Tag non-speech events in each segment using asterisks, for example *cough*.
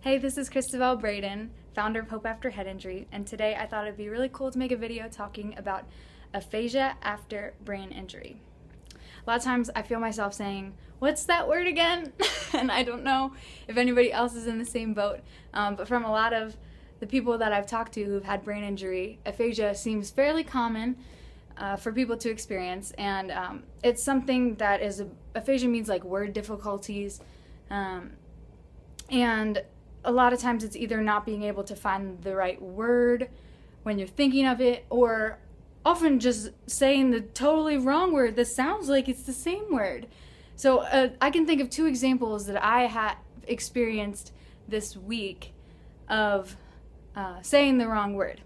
Hey, this is Cristabelle Braden, founder of Hope After Head Injury, and today I thought it'd be really cool to make a video talking about aphasia after brain injury. A lot of times I feel myself saying, What's that word again? *laughs* and I don't know if anybody else is in the same boat, um, but from a lot of the people that I've talked to who've had brain injury, aphasia seems fairly common. Uh, for people to experience, and um, it's something that is aphasia means like word difficulties, um, and a lot of times it's either not being able to find the right word when you're thinking of it, or often just saying the totally wrong word that sounds like it's the same word. So uh, I can think of two examples that I had experienced this week of uh, saying the wrong word.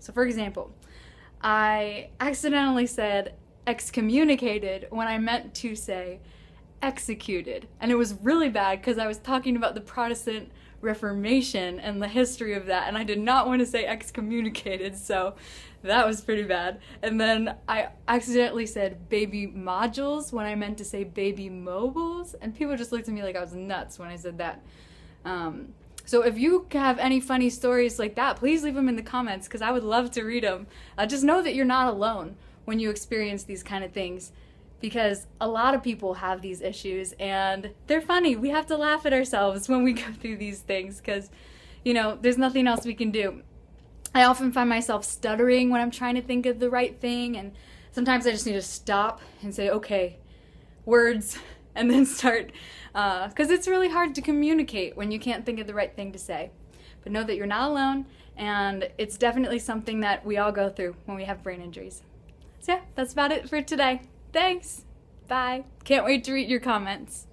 So, for example, I accidentally said excommunicated when I meant to say executed. And it was really bad because I was talking about the Protestant Reformation and the history of that, and I did not want to say excommunicated, so that was pretty bad. And then I accidentally said baby modules when I meant to say baby mobiles, and people just looked at me like I was nuts when I said that. Um, so if you have any funny stories like that, please leave them in the comments because I would love to read them. Uh, just know that you're not alone when you experience these kind of things because a lot of people have these issues and they're funny. We have to laugh at ourselves when we *laughs* go through these things because, you know, there's nothing else we can do. I often find myself stuttering when I'm trying to think of the right thing, and sometimes I just need to stop and say, okay, words, *laughs* and then start, because uh, it's really hard to communicate when you can't think of the right thing to say. But know that you're not alone, and it's definitely something that we all go through when we have brain injuries. So, yeah, that's about it for today. Thanks. Bye. Can't wait to read your comments.